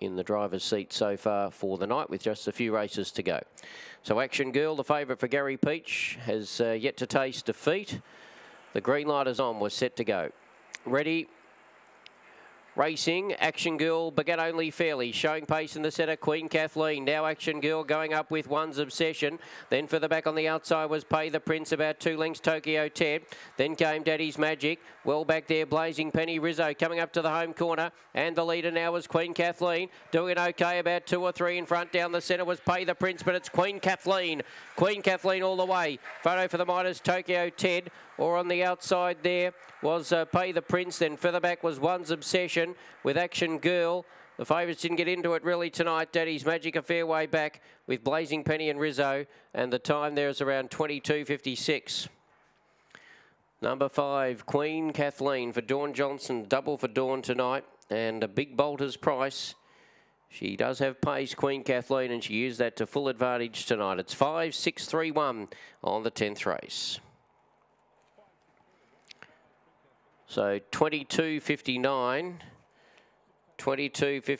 in the driver's seat so far for the night with just a few races to go. So Action Girl, the favourite for Gary Peach, has uh, yet to taste defeat. The green light is on, We're set to go. Ready, Racing, Action Girl began only fairly, showing pace in the centre, Queen Kathleen. Now Action Girl going up with One's Obsession. Then for the back on the outside was Pay the Prince, about two lengths, Tokyo Ted. Then came Daddy's Magic. Well back there, Blazing Penny Rizzo coming up to the home corner. And the leader now was Queen Kathleen, doing okay, about two or three in front. Down the centre was Pay the Prince, but it's Queen Kathleen. Queen Kathleen all the way. Photo for the Midas, Tokyo Ted. Or on the outside there was uh, Pay the Prince. Then further back was One's Obsession with Action Girl. The favourites didn't get into it really tonight. Daddy's Magic a fair way back with Blazing Penny and Rizzo. And the time there is around 22.56. Number five, Queen Kathleen for Dawn Johnson. Double for Dawn tonight. And a big bolter's price. She does have pace, Queen Kathleen, and she used that to full advantage tonight. It's 5 6 3 1 on the 10th race. So 22.59, 22.59.